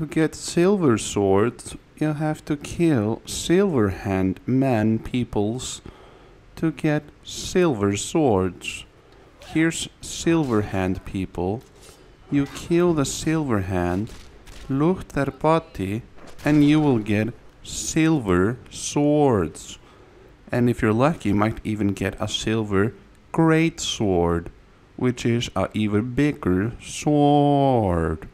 To get silver swords, you have to kill silver hand man peoples to get silver swords. Here's silver hand people. You kill the silver hand, loot their body, and you will get silver swords. And if you're lucky, you might even get a silver great sword, which is a even bigger sword.